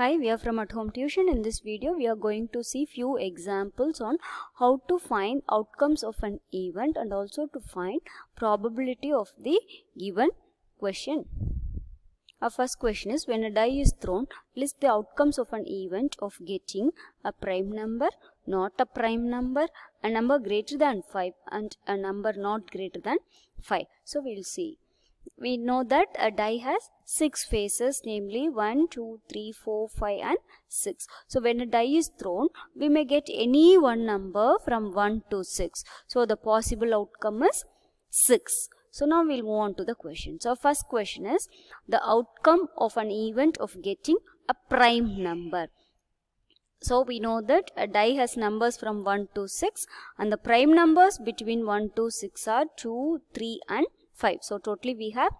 Hi, we are from At Home Tuition. In this video, we are going to see few examples on how to find outcomes of an event and also to find probability of the given question. Our first question is when a die is thrown, list the outcomes of an event of getting a prime number, not a prime number, a number greater than 5 and a number not greater than 5. So, we will see we know that a die has six faces namely 1 2 3 4 5 and 6 so when a die is thrown we may get any one number from 1 to 6 so the possible outcome is 6 so now we'll move on to the question. So first question is the outcome of an event of getting a prime number. So we know that a die has numbers from 1 to 6 and the prime numbers between 1 to 6 are 2, 3 and 5. So totally we have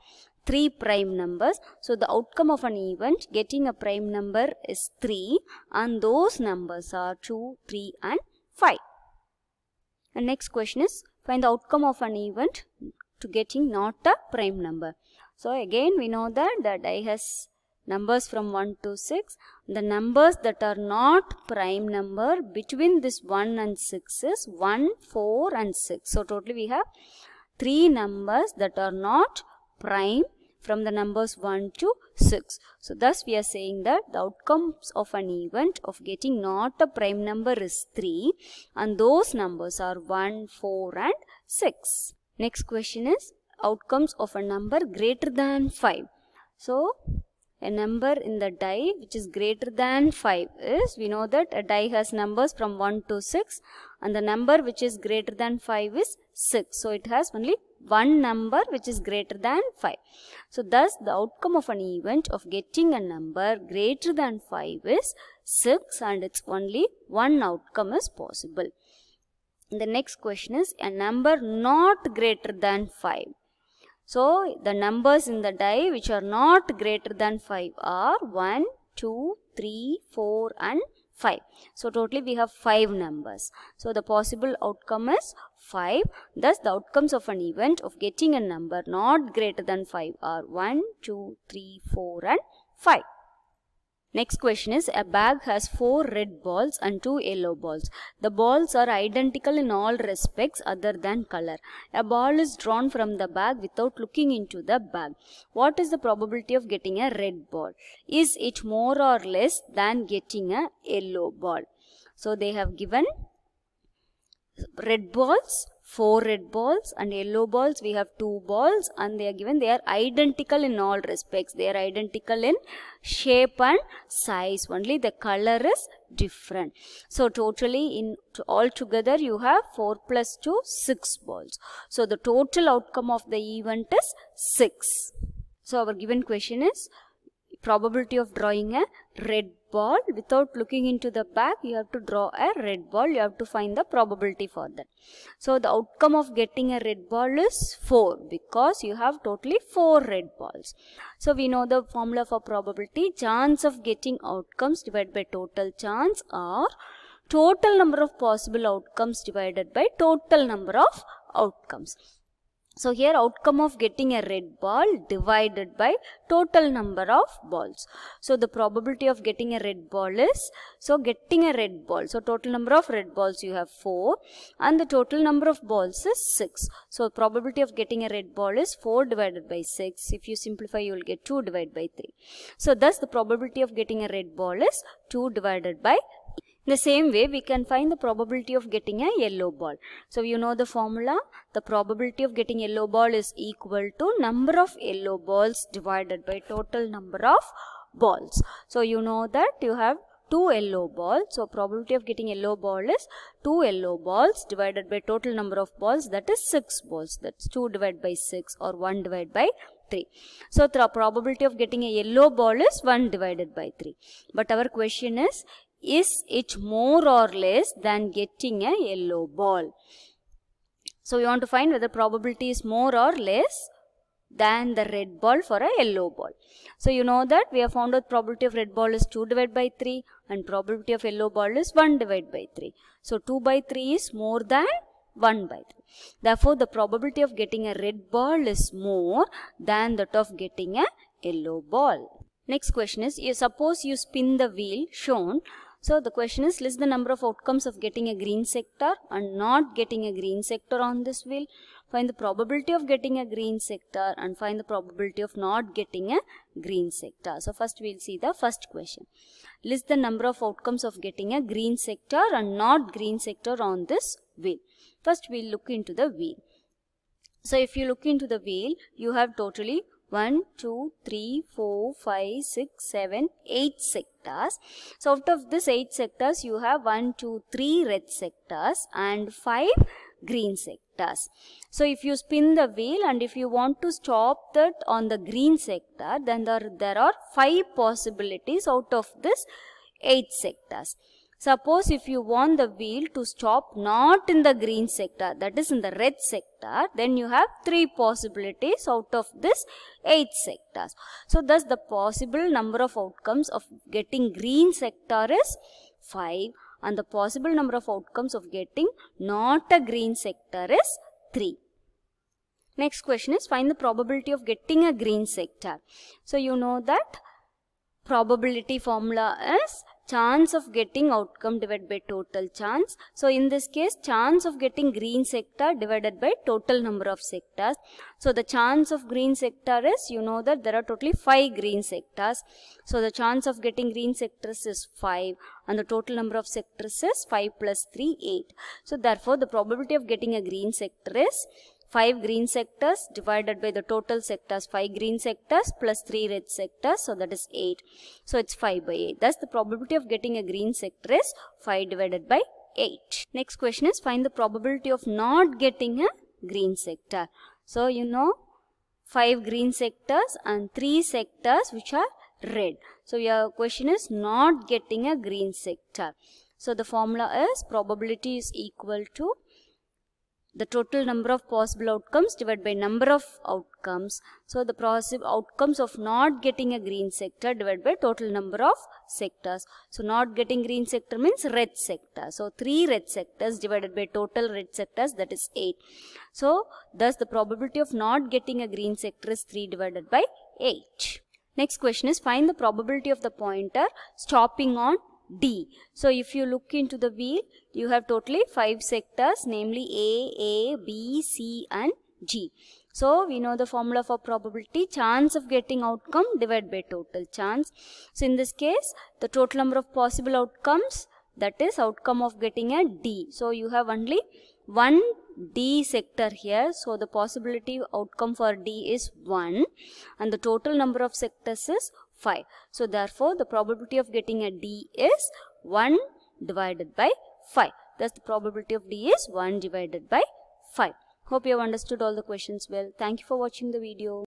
3 prime numbers. So the outcome of an event getting a prime number is 3 and those numbers are 2, 3 and 5. And next question is find the outcome of an event to getting not a prime number. So again we know that the die has numbers from 1 to 6. The numbers that are not prime number between this 1 and 6 is 1, 4 and 6. So totally we have three numbers that are not prime from the numbers 1 to 6. So thus we are saying that the outcomes of an event of getting not a prime number is 3 and those numbers are 1, 4 and 6. Next question is outcomes of a number greater than 5. So a number in the die which is greater than 5 is we know that a die has numbers from 1 to 6 and the number which is greater than 5 is 6. So it has only one number which is greater than 5. So thus the outcome of an event of getting a number greater than 5 is 6 and it's only one outcome is possible. The next question is a number not greater than 5. So the numbers in the die which are not greater than 5 are 1, 2, 3, 4 and 5. So totally we have 5 numbers. So the possible outcome is 5. Thus the outcomes of an event of getting a number not greater than 5 are 1, 2, 3, 4 and 5. Next question is a bag has four red balls and two yellow balls. The balls are identical in all respects other than color. A ball is drawn from the bag without looking into the bag. What is the probability of getting a red ball? Is it more or less than getting a yellow ball? So they have given red balls four red balls and yellow balls. We have two balls and they are given they are identical in all respects. They are identical in shape and size only. The color is different. So totally in all together you have 4 plus 2 6 balls. So the total outcome of the event is 6 so our given question is probability of drawing a red ball. Without looking into the bag you have to draw a red ball. You have to find the probability for that. So the outcome of getting a red ball is 4 because you have totally 4 red balls. So we know the formula for probability. Chance of getting outcomes divided by total chance or total number of possible outcomes divided by total number of outcomes so here outcome of getting a red ball divided by total number of balls. So the probability of getting a red ball is, so getting a red ball. So total number of red balls you have 4 and the total number of balls is 6. So probability of getting a red ball is 4 divided by 6. If you simplify you will get 2 divided by 3. So thus the probability of getting a red ball is 2 divided by the same way, we can find the probability of getting a yellow ball. So, you know the formula. The probability of getting yellow ball is equal to number of yellow balls divided by total number of balls. So, you know that you have two yellow balls. So, probability of getting yellow ball is two yellow balls divided by total number of balls that is 6 balls. That's 2 divided by 6 or 1 divided by 3. So, the probability of getting a yellow ball is 1 divided by 3. But our question is is it more or less than getting a yellow ball? So we want to find whether probability is more or less than the red ball for a yellow ball. So you know that we have found out probability of red ball is 2 divided by 3 and probability of yellow ball is 1 divided by 3. So 2 by 3 is more than 1 by 3. Therefore the probability of getting a red ball is more than that of getting a yellow ball. Next question is, you suppose you spin the wheel shown. So the question is, list the number of outcomes of getting a green sector and not getting a green sector on this wheel. Find the probability of getting a green sector and find the probability of not getting a green sector. So first we'll see the first question. List the number of outcomes of getting a green sector and not green sector on this wheel. First we'll look into the wheel. So if you look into the wheel, you have totally 1, 2, 3, 4, 5, 6, 7, 8 sectors. So out of this 8 sectors, you have 1, 2, 3 red sectors and 5 green sectors. So if you spin the wheel and if you want to stop that on the green sector, then there, there are 5 possibilities out of this 8 sectors. Suppose if you want the wheel to stop not in the green sector, that is in the red sector, then you have three possibilities out of this eight sectors. So thus the possible number of outcomes of getting green sector is 5 and the possible number of outcomes of getting not a green sector is 3. Next question is find the probability of getting a green sector. So you know that probability formula is chance of getting outcome divided by total chance. So in this case, chance of getting green sector divided by total number of sectors. So the chance of green sector is, you know that there are totally 5 green sectors. So the chance of getting green sectors is 5 and the total number of sectors is 5 plus 3, 8. So therefore the probability of getting a green sector is 5 green sectors divided by the total sectors 5 green sectors plus 3 red sectors so that is 8 so it's 5 by 8 thus the probability of getting a green sector is 5 divided by 8 next question is find the probability of not getting a green sector. So you know 5 green sectors and 3 sectors which are red. So your question is not getting a green sector. So the formula is probability is equal to the total number of possible outcomes divided by number of outcomes. So the possible outcomes of not getting a green sector divided by total number of sectors. So not getting green sector means red sector. So 3 red sectors divided by total red sectors that is 8. So thus the probability of not getting a green sector is 3 divided by 8. Next question is find the probability of the pointer stopping on D. So if you look into the wheel, you have totally 5 sectors namely A, A, B, C and G. So we know the formula for probability chance of getting outcome divided by total chance. So in this case the total number of possible outcomes that is outcome of getting a D. So you have only one D sector here. So the possibility outcome for D is 1 and the total number of sectors is 5. So therefore the probability of getting a D is 1 divided by 5. Thus the probability of D is 1 divided by 5. Hope you have understood all the questions well. Thank you for watching the video.